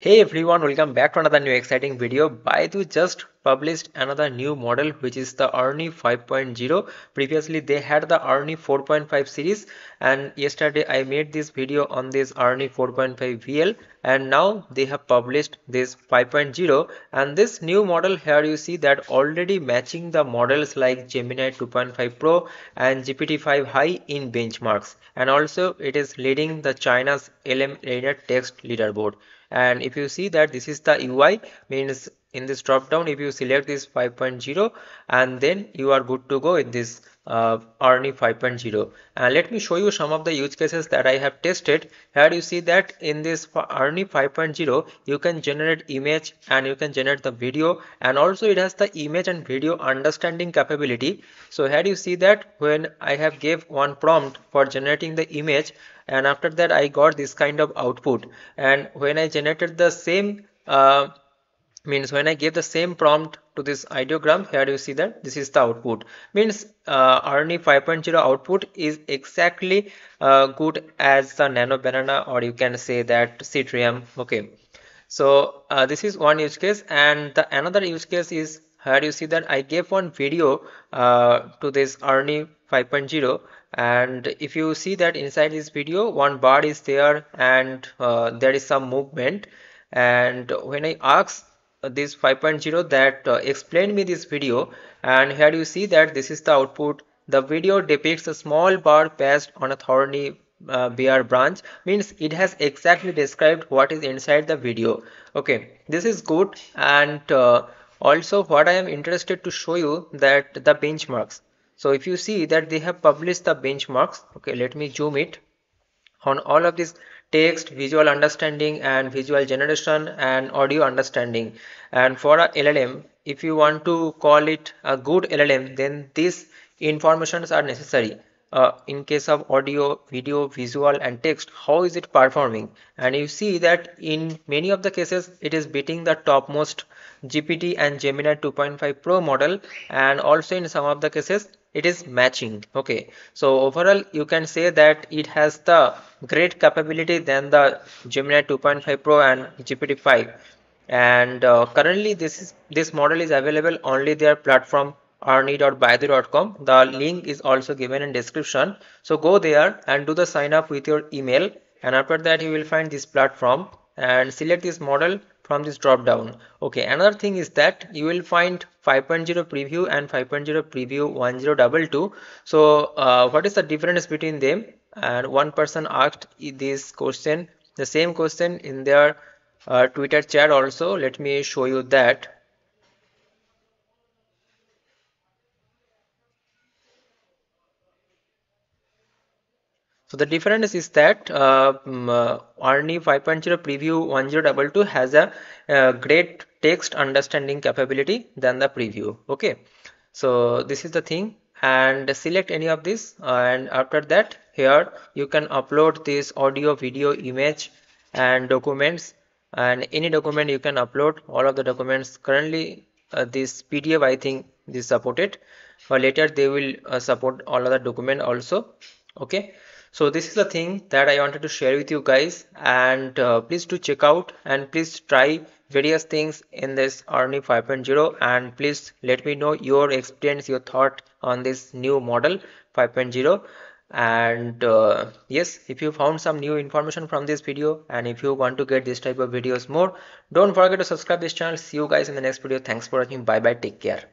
Hey everyone, welcome back to another new exciting video. Baidu just published another new model which is the Ernie 5.0. Previously they had the Ernie 4.5 series and yesterday I made this video on this Ernie 4.5 VL and now they have published this 5.0 and this new model here you see that already matching the models like Gemini 2.5 Pro and GPT-5 High in benchmarks. And also it is leading the China's LM Leader text leaderboard. And if you see that this is the UI means in this drop down if you select this 5.0 and then you are good to go in this uh, Ernie 5.0 and let me show you some of the use cases that I have tested. Here you see that in this Ernie 5.0 you can generate image and you can generate the video. And also it has the image and video understanding capability. So here you see that when I have gave one prompt for generating the image and after that I got this kind of output. And when I generated the same uh, means when I give the same prompt to this ideogram here you see that this is the output. Means uh, Ernie 5.0 output is exactly uh, good as the nano banana or you can say that Seedream okay. So uh, this is one use case and the another use case is here you see that I gave one video uh, to this Ernie 5.0 and if you see that inside this video one bar is there and uh, there is some movement. And when I ask this 5.0 that uh, explain me this video. And here you see that this is the output. The video depicts a small bar passed on a thorny uh, branch. Means it has exactly described what is inside the video. Okay this is good. And uh, also what I am interested to show you that the benchmarks. So if you see that they have published the benchmarks. Okay let me zoom it on all of this text visual understanding and visual generation and audio understanding. And for a llm if you want to call it a good llm then these informations are necessary uh, in case of audio video visual and text how is it performing? And you see that in many of the cases it is beating the topmost gpt and gemini 2.5 pro model. And also in some of the cases it is matching. Okay. So overall you can say that it has the great capability than the gemini 2.5 pro and gpt-5 and uh, currently this is this model is available only their platform ernie.baidu.com the link is also given in description. So go there and do the sign up with your email. And after that you will find this platform and select this model from this drop down. Okay another thing is that you will find 5.0 preview and 5.0 preview 1022 so uh, what is the difference between them? And one person asked this question the same question in their uh, twitter chat also. Let me show you that So the difference is that uh, uh, 5.0 preview 1022 has a uh, great text understanding capability than the preview. Okay, so this is the thing. And select any of this. And after that here you can upload this audio, video, image and documents. And any document you can upload. All of the documents currently uh, this PDF I think this supported. But later they will uh, support all other document also. Okay so this is the thing that i wanted to share with you guys and uh, please do check out and please try various things in this Ernie 5.0 and please let me know your experience your thought on this new model 5.0 and uh, yes if you found some new information from this video and if you want to get this type of videos more don't forget to subscribe this channel. See you guys in the next video. Thanks for watching. Bye bye take care